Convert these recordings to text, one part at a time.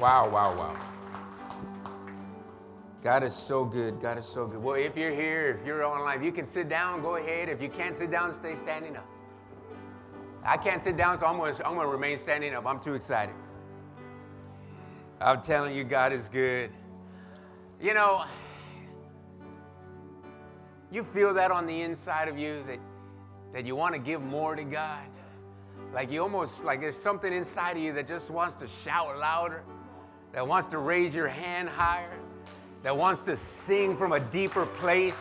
Wow, wow, wow. God is so good. God is so good. Well, if you're here, if you're online, you can sit down, go ahead. If you can't sit down, stay standing up. I can't sit down, so I'm to I'm to remain standing up. I'm too excited. I'm telling you, God is good. You know, you feel that on the inside of you that, that you want to give more to God. Like you almost, like there's something inside of you that just wants to shout louder, that wants to raise your hand higher, that wants to sing from a deeper place.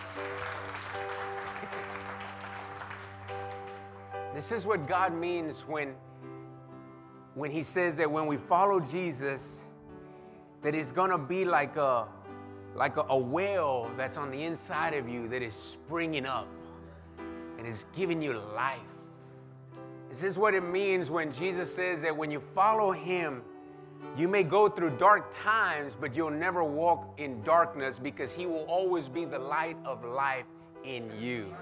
This is what God means when, when He says that when we follow Jesus, that it's gonna be like a like a, a well that's on the inside of you that is springing up and is giving you life. This is what it means when Jesus says that when you follow Him, you may go through dark times, but you'll never walk in darkness because He will always be the light of life in you.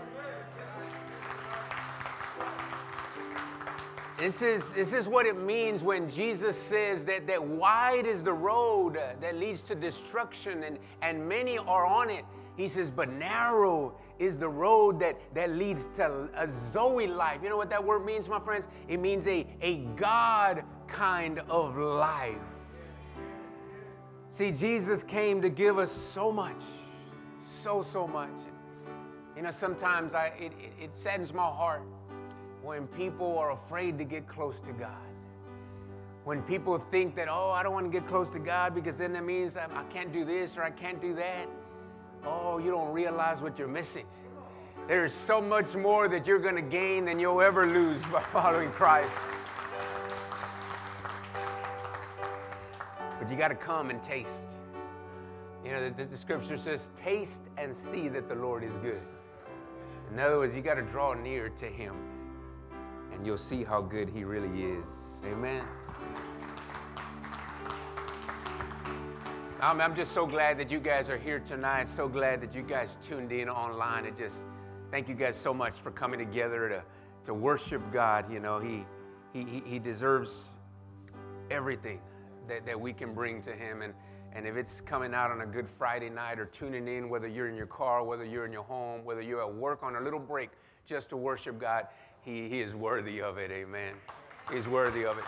This is, this is what it means when Jesus says that, that wide is the road that leads to destruction and, and many are on it. He says, but narrow is the road that, that leads to a Zoe life. You know what that word means, my friends? It means a, a God kind of life. See, Jesus came to give us so much, so, so much. You know, sometimes I, it, it, it saddens my heart when people are afraid to get close to God. When people think that, oh, I don't want to get close to God because then that means I, I can't do this or I can't do that. Oh, you don't realize what you're missing. There's so much more that you're going to gain than you'll ever lose by following Christ. But you got to come and taste. You know, the, the, scripture says, taste and see that the Lord is good. In other words, you got to draw near to Him and you'll see how good He really is. Amen. I'm just so glad that you guys are here tonight. So glad that you guys tuned in online. And just thank you guys so much for coming together to, to worship God. You know, He, he, he deserves everything that, that we can bring to Him. And, and if it's coming out on a Good Friday night or tuning in, whether you're in your car, whether you're in your home, whether you're at work on a little break just to worship God, he, he is worthy of it. Amen. He's worthy of it.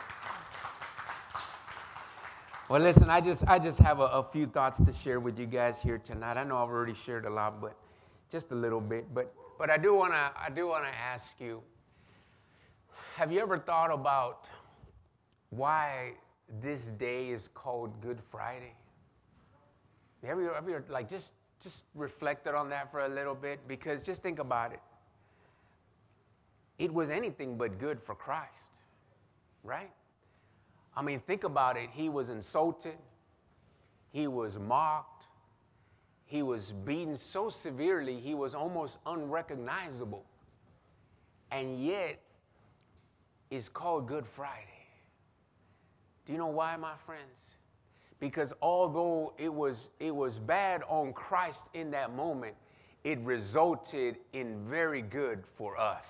Well, listen, I just, I just have a, a, few thoughts to share with you guys here tonight. I know I've already shared a lot, but just a little bit. But, but I do want to, I do want to ask you, have you ever thought about why this day is called Good Friday? Have ever, like, just, just reflected on that for a little bit? Because just think about it it was anything but good for Christ, right? I mean, think about it. He was insulted, he was mocked, he was beaten so severely he was almost unrecognizable. And yet, it's called Good Friday. Do you know why, my friends? Because although it was, it was bad on Christ in that moment, it resulted in very good for us.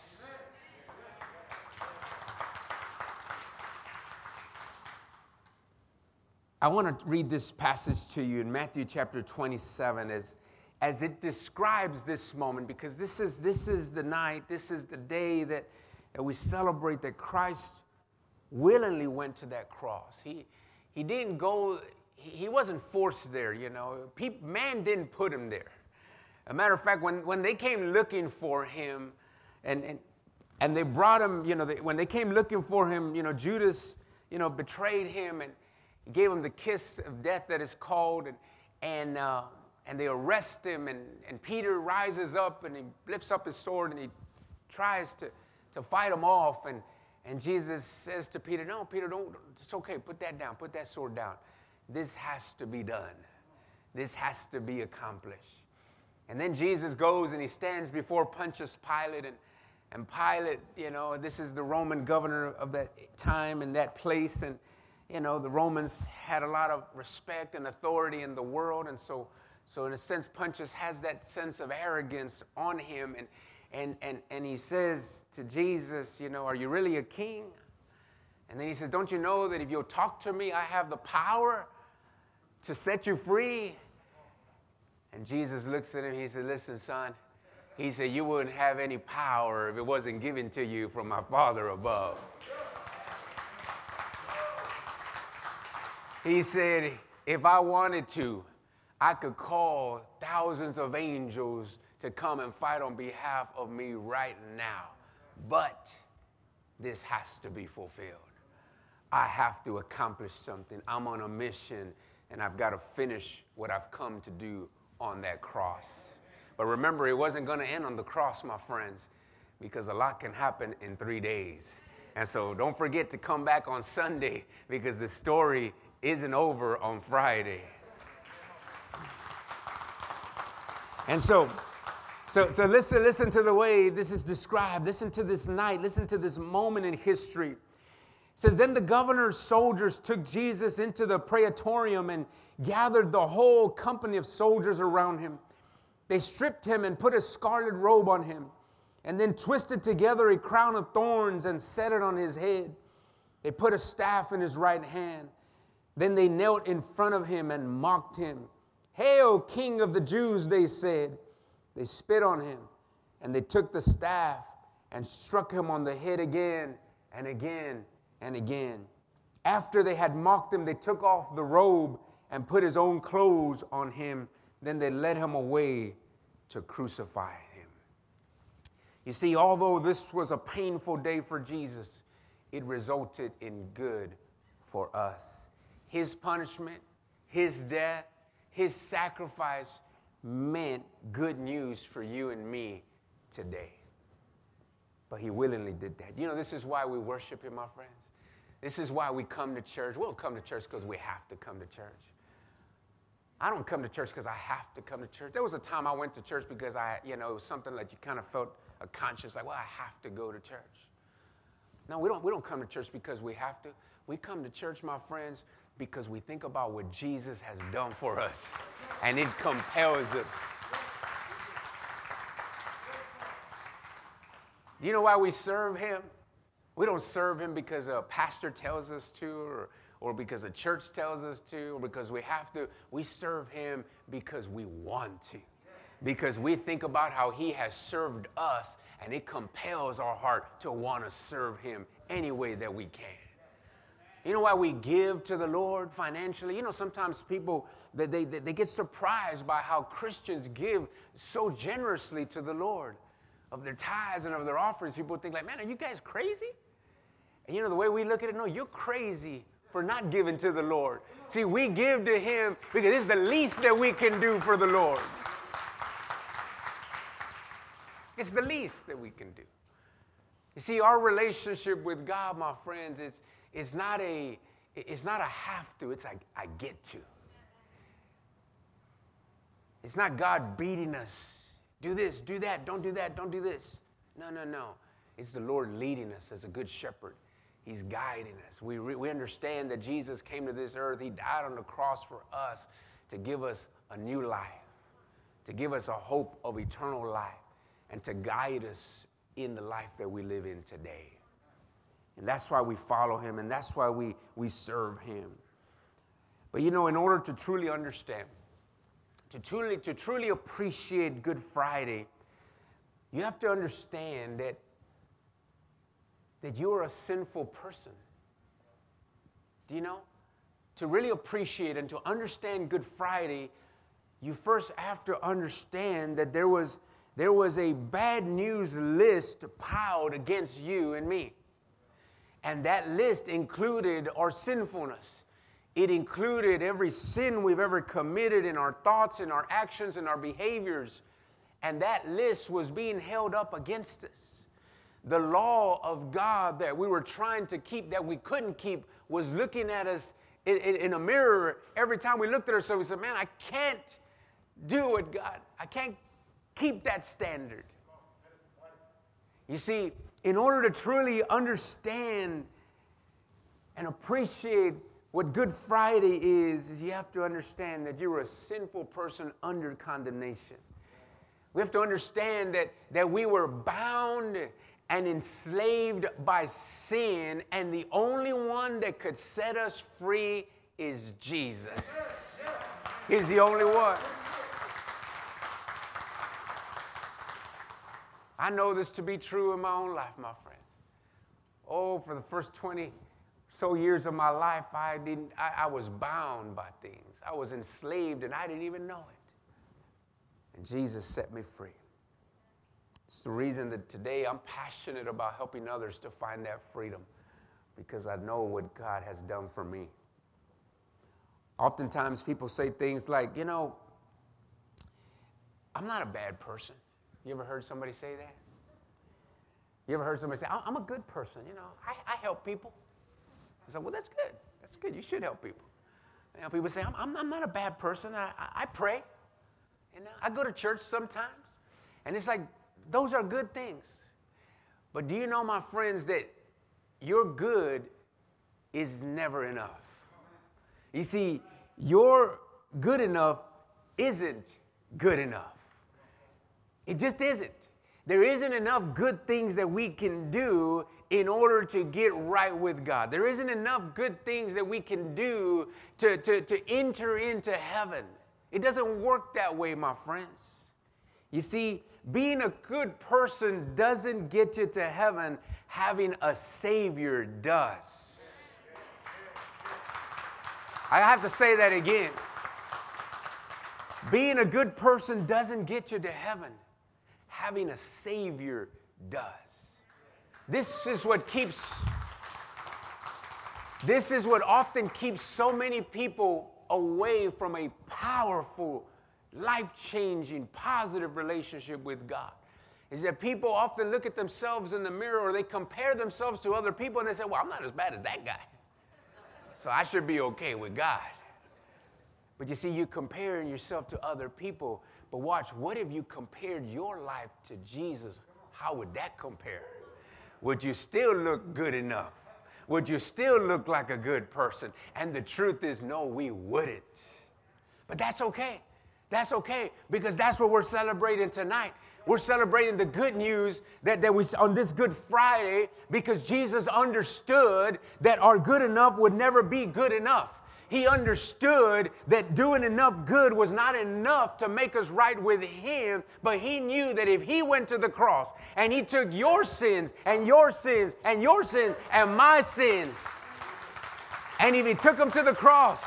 I want to read this passage to you in Matthew chapter 27 as, as it describes this moment because this is, this is the night, this is the day that, that we celebrate that Christ willingly went to that cross. He, he didn't go, he wasn't forced there, you know. People, man didn't put him there. A matter of fact, when, when they came looking for him and, and, and they brought him, you know, they, when they came looking for him, you know, Judas, you know, betrayed him and, gave him the kiss of death that is called, and, and, uh, and they arrest him, and, and Peter rises up and he lifts up his sword and he tries to, to fight him off. And, and Jesus says to Peter, No, Peter, don't, it's okay, put that down, put that sword down. This has to be done, this has to be accomplished. And then Jesus goes and he stands before Pontius Pilate, and, and Pilate, you know, this is the Roman governor of that time and that place, and you know, the Romans had a lot of respect and authority in the world. And so, so in a sense, Pontius has that sense of arrogance on him. And, and, and, and he says to Jesus, you know, are you really a king? And then he says, Don't you know that if you'll talk to me, I have the power to set you free? And Jesus looks at him, he said, Listen, son, he said, You wouldn't have any power if it wasn't given to you from my Father above. He said, If I wanted to, I could call thousands of angels to come and fight on behalf of me right now. But this has to be fulfilled. I have to accomplish something. I'm on a mission and I've got to finish what I've come to do on that cross. But remember, it wasn't going to end on the cross, my friends, because a lot can happen in three days. And so don't forget to come back on Sunday because the story isn't over on Friday. And so, so, so listen, listen to the way this is described. Listen to this night. Listen to this moment in history. It says, Then the governor's soldiers took Jesus into the praetorium and gathered the whole company of soldiers around him. They stripped him and put a scarlet robe on him, and then twisted together a crown of thorns and set it on his head. They put a staff in his right hand. Then they knelt in front of him and mocked him. Hail, King of the Jews, they said. They spit on him, and they took the staff and struck him on the head again and again and again. After they had mocked him, they took off the robe and put his own clothes on him. Then they led him away to crucify him. You see, although this was a painful day for Jesus, it resulted in good for us. His punishment, his death, his sacrifice meant good news for you and me today. But he willingly did that. You know, this is why we worship him, my friends. This is why we come to church. We don't come to church because we have to come to church. I don't come to church because I have to come to church. There was a time I went to church because I, you know, something that you kind of felt a conscience like, well, I have to go to church. No, we don't, we don't come to church because we have to. We come to church, my friends, because we think about what Jesus has done for us and it compels us. You know why we serve him? We don't serve him because a pastor tells us to or, or because a church tells us to or because we have to. We serve him because we want to. Because we think about how he has served us and it compels our heart to want to serve him any way that we can. You know why we give to the Lord financially? You know, sometimes people, they, they, they get surprised by how Christians give so generously to the Lord of their tithes and of their offerings. People think like, man, are you guys crazy? And you know, the way we look at it, no, you're crazy for not giving to the Lord. See, we give to him because it's the least that we can do for the Lord. It's the least that we can do. You see, our relationship with God, my friends, is it's not a, it's not a have to, it's like I get to. It's not God beating us. Do this, do that, don't do that, don't do this. No, no, no. It's the Lord leading us as a good shepherd. He's guiding us. We, re- we understand that Jesus came to this earth. He died on the cross for us to give us a new life, to give us a hope of eternal life, and to guide us in the life that we live in today. And that's why we follow him and that's why we, we serve him. But you know, in order to truly understand, to truly, to truly appreciate Good Friday, you have to understand that, that you're a sinful person. Do you know? To really appreciate and to understand Good Friday, you first have to understand that there was, there was a bad news list piled against you and me. And that list included our sinfulness. It included every sin we've ever committed in our thoughts, in our actions, in our behaviors. And that list was being held up against us. The law of God that we were trying to keep, that we couldn't keep, was looking at us in, in, in a mirror every time we looked at ourselves. We said, Man, I can't do it, God. I can't keep that standard. You see, in order to truly understand and appreciate what Good Friday is, is you have to understand that you're a sinful person under condemnation. We have to understand that, that we were bound and enslaved by sin, and the only one that could set us free is Jesus. He's the only one. I know this to be true in my own life, my friends. Oh, for the first 20 so years of my life, I, didn't, I, I was bound by things. I was enslaved and I didn't even know it. And Jesus set me free. It's the reason that today I'm passionate about helping others to find that freedom because I know what God has done for me. Oftentimes people say things like, you know, I'm not a bad person. You ever heard somebody say that? You ever heard somebody say, I'm a good person, you know, I, I help people. I said, well, that's good. That's good. You should help people. You know, people say, I'm, I'm, not a bad person. I, I, I pray. You know, I go to church sometimes. And it's like, those are good things. But do you know, my friends, that your good is never enough? You see, your good enough isn't good enough. It just isn't. There isn't enough good things that we can do in order to get right with God. There isn't enough good things that we can do to, to, to enter into heaven. It doesn't work that way, my friends. You see, being a good person doesn't get you to heaven, having a Savior does. I have to say that again. Being a good person doesn't get you to heaven, having a Savior does. This is what keeps, this is what often keeps so many people away from a powerful, life changing, positive relationship with God. Is that people often look at themselves in the mirror or they compare themselves to other people and they say, Well, I'm not as bad as that guy. So I should be okay with God. But you see, you're comparing yourself to other people. But watch, what if you compared your life to Jesus? How would that compare? would you still look good enough? Would you still look like a good person? And the truth is, no, we wouldn't. But that's okay. That's okay because that's what we're celebrating tonight. We're celebrating the good news that, that we on this Good Friday because Jesus understood that our good enough would never be good enough he understood that doing enough good was not enough to make us right with him, but he knew that if he went to the cross and he took your sins and your sins and your sins and my sins, and if he took them to the cross,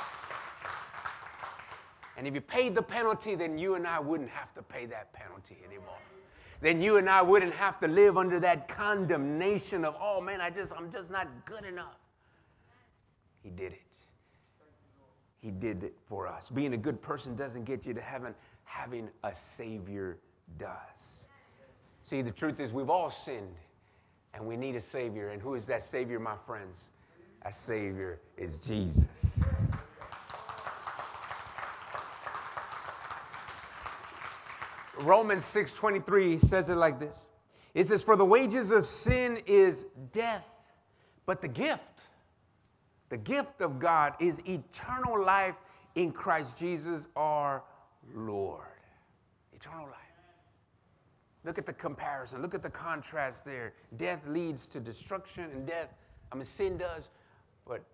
and if he paid the penalty, then you and I wouldn't have to pay that penalty anymore. Then you and I wouldn't have to live under that condemnation of, oh man, I just, I'm just not good enough. He did it. He did it for us. Being a good person doesn't get you to heaven, having a Savior does. See, the truth is, we've all sinned and we need a Savior. And who is that Savior, my friends? That Savior is Jesus. Romans 6:23 says it like this. It says, For the wages of sin is death, but the gift the gift of God is eternal life in Christ Jesus our Lord. Eternal life. Look at the comparison. Look at the contrast there. Death leads to destruction and death. I mean, sin does. But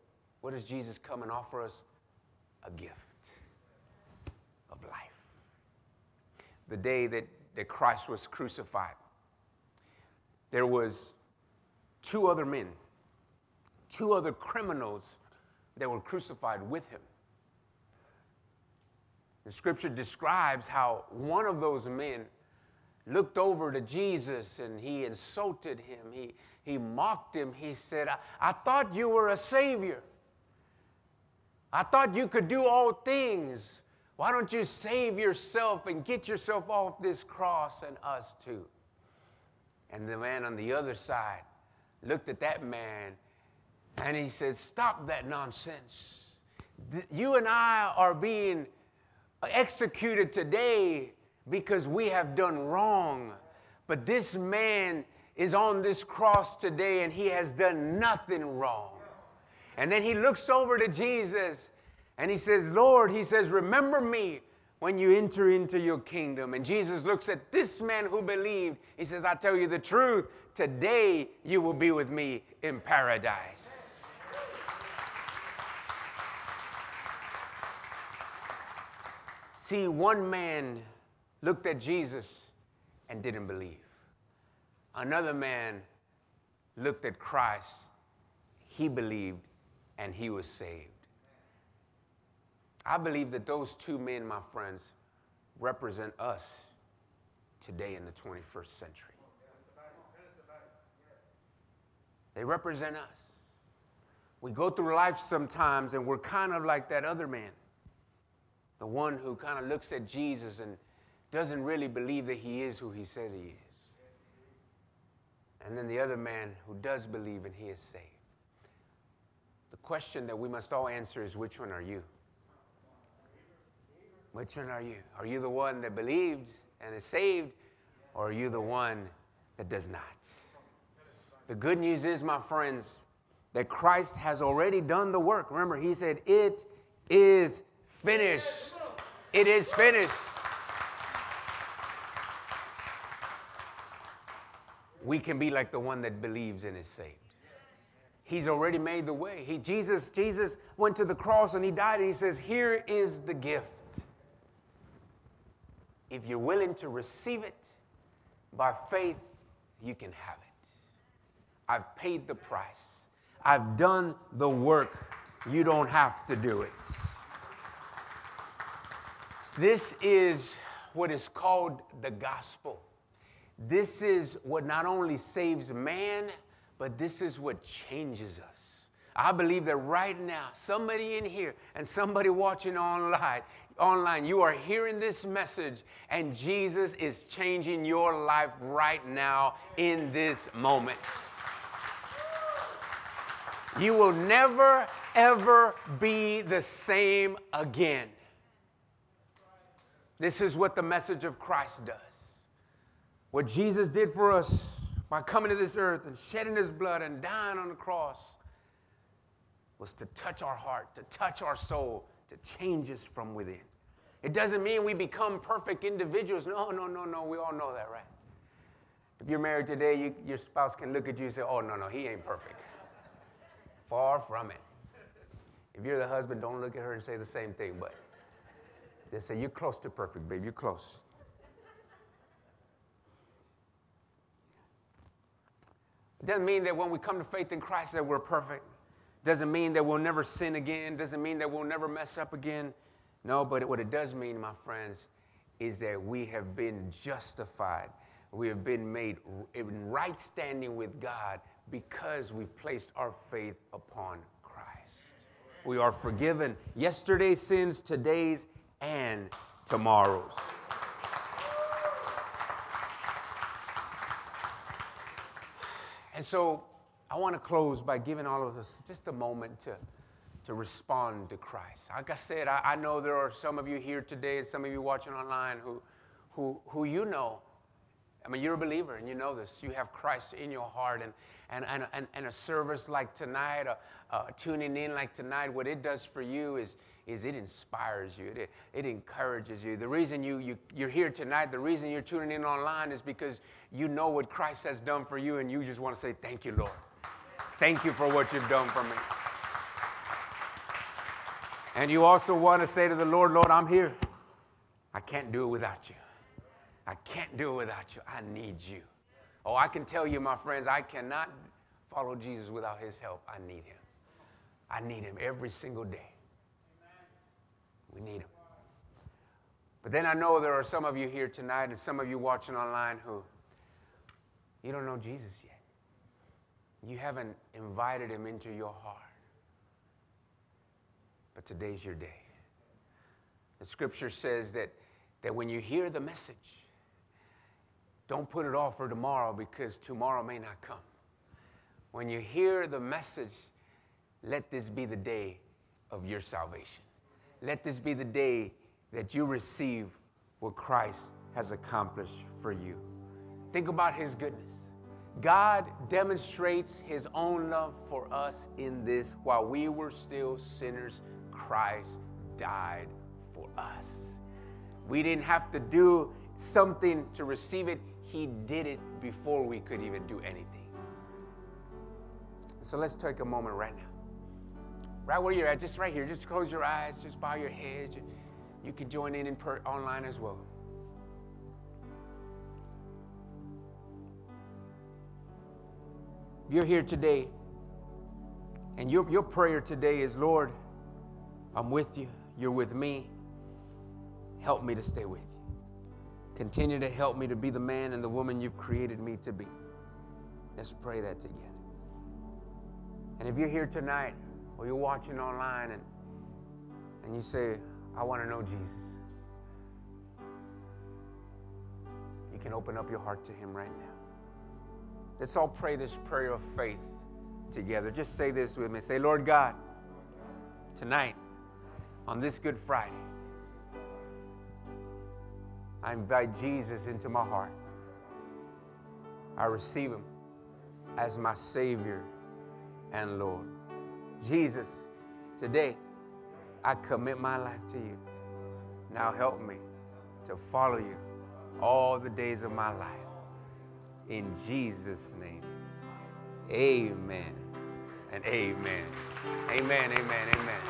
what does Jesus come and offer us? A gift of life. The day that, that Christ was crucified, there was two other men two other criminals that were crucified with him. The scripture describes how one of those men looked over to Jesus and he insulted him. He, he mocked him. He said, I, I thought you were a savior. I thought you could do all things. Why don't you save yourself and get yourself off this cross and us too? And the man on the other side looked at that man and he says, Stop that nonsense. You and I are being executed today because we have done wrong. But this man is on this cross today and he has done nothing wrong. And then he looks over to Jesus and he says, Lord, he says, remember me when you enter into your kingdom. And Jesus looks at this man who believed. He says, I tell you the truth, today you will be with me in paradise. See, one man looked at Jesus and didn't believe. Another man looked at Christ, he believed, and he was saved. I believe that those two men, my friends, represent us today in the 21st century. They represent us. We go through life sometimes and we're kind of like that other man, the one who kind of looks at Jesus and doesn't really believe that he is who he said he is. And then the other man who does believe and he is saved. The question that we must all answer is which one are you? Which one are you? Are you the one that believed and is saved, or are you the one that does not? The good news is, my friends, that Christ has already done the work. Remember, he said, It is finished. It is finished. We can be like the one that believes and is saved. He's already made the way. He, Jesus, Jesus went to the cross and he died, and he says, Here is the gift. If you're willing to receive it by faith, you can have it. I've paid the price. I've done the work. You don't have to do it. This is what is called the gospel. This is what not only saves man, but this is what changes us. I believe that right now, somebody in here and somebody watching online, online, you are hearing this message, and Jesus is changing your life right now in this moment. You will never, ever be the same again. This is what the message of Christ does. What Jesus did for us by coming to this earth and shedding his blood and dying on the cross was to touch our heart, to touch our soul, to change us from within. It doesn't mean we become perfect individuals. No, no, no, no. We all know that, right? If you're married today, you, your spouse can look at you and say, Oh, no, no, he ain't perfect. Far from it. If you're the husband, don't look at her and say the same thing, but just say, You're close to perfect, babe. You're close. It doesn't mean that when we come to faith in Christ that we're perfect. Doesn't mean that we'll never sin again. Doesn't mean that we'll never mess up again. No, but what it does mean, my friends, is that we have been justified. We have been made in right standing with God because we've placed our faith upon Christ. We are forgiven yesterday's sins, today's, and tomorrow's. And so I want to close by giving all of us just a moment to, to respond to Christ. Like I said, I, I know there are some of you here today and some of you watching online who, who, who you know. I mean, you're a believer and you know this. You have Christ in your heart. And, and, and, and, and a service like tonight, uh, uh, tuning in like tonight, what it does for you is, is it inspires you, it, it encourages you. The reason you, you, you're here tonight, the reason you're tuning in online is because you know what Christ has done for you and you just want to say, Thank you, Lord. Thank you for what you've done for me. And you also want to say to the Lord, Lord, I'm here. I can't do it without you. I can't do it without you. I need you. Oh, I can tell you, my friends, I cannot follow Jesus without his help. I need him. I need him every single day. We need Him. But then I know there are some of you here tonight and some of you watching online who you don't know Jesus yet. You haven't invited Him into your heart. But today's your day. The scripture says that, that when you hear the message, don't put it off for tomorrow because tomorrow may not come. When you hear the message, let this be the day of your salvation. Let this be the day that you receive what Christ has accomplished for you. Think about his goodness. God demonstrates his own love for us in this while we were still sinners, Christ died for us. We didn't have to do something to receive it. He did it before we could even do anything. So let's take a moment right now. Right where you're at, just right here. Just close your eyes, just bow your head. You can join in, in per- online as well. If you're here today and your, your prayer today is, Lord, I'm with you, you're with me, help me to stay with you. Continue to help me to be the man and the woman you've created me to be. Let's pray that together. And if you're here tonight or you're watching online and, and you say, I want to know Jesus, you can open up your heart to Him right now. Let's all pray this prayer of faith together. Just say this with me. Say, Lord God, tonight, on this Good Friday, I invite Jesus into my heart. I receive him as my Savior and Lord. Jesus, today I commit my life to you. Now help me to follow you all the days of my life. In Jesus' name, amen and amen. Amen, amen, amen.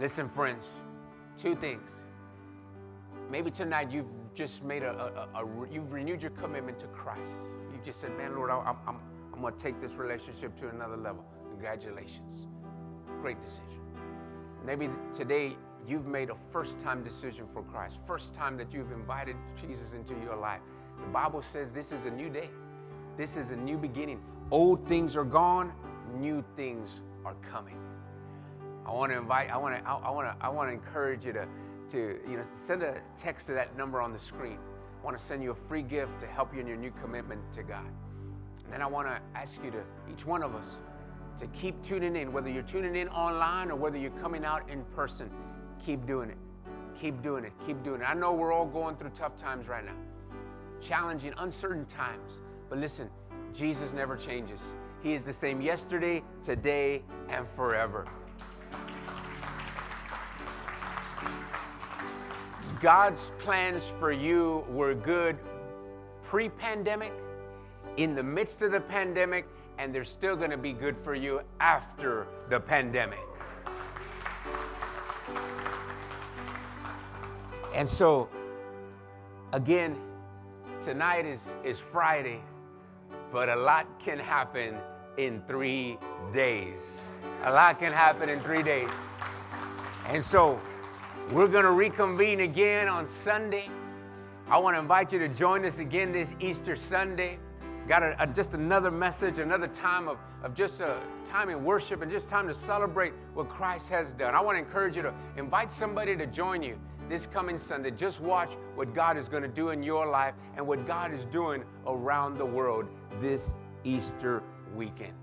Listen, friends, two things. Maybe tonight you've just made a, a, a, a you've renewed your commitment to Christ. You just said, man, Lord, I, I'm, I'm going to take this relationship to another level. Congratulations. Great decision. Maybe today you've made a first time decision for Christ, first time that you've invited Jesus into your life. The Bible says this is a new day. This is a new beginning. Old things are gone, new things are coming. I want to invite, I want to, I want to, I want to encourage you to, to, you know, send a text to that number on the screen. I want to send you a free gift to help you in your new commitment to God. And then I want to ask you to, each one of us, to keep tuning in, whether you're tuning in online or whether you're coming out in person. Keep doing it. Keep doing it. Keep doing it. I know we're all going through tough times right now, challenging, uncertain times. But listen, Jesus never changes. He is the same yesterday, today, and forever. God's plans for you were good pre pandemic, in the midst of the pandemic, and they're still going to be good for you after the pandemic. And so, again, tonight is, is Friday, but a lot can happen in three days. A lot can happen in three days. And so, we're going to reconvene again on Sunday. I want to invite you to join us again this Easter Sunday. Got a, a, just another message, another time of, of just a time in worship and just time to celebrate what Christ has done. I want to encourage you to invite somebody to join you this coming Sunday. Just watch what God is going to do in your life and what God is doing around the world this Easter weekend.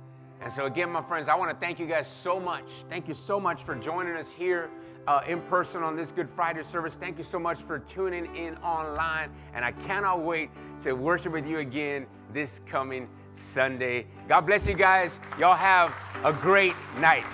And so, again, my friends, I want to thank you guys so much. Thank you so much for joining us here uh, in person on this Good Friday service. Thank you so much for tuning in online. And I cannot wait to worship with you again this coming Sunday. God bless you guys. Y'all have a great night.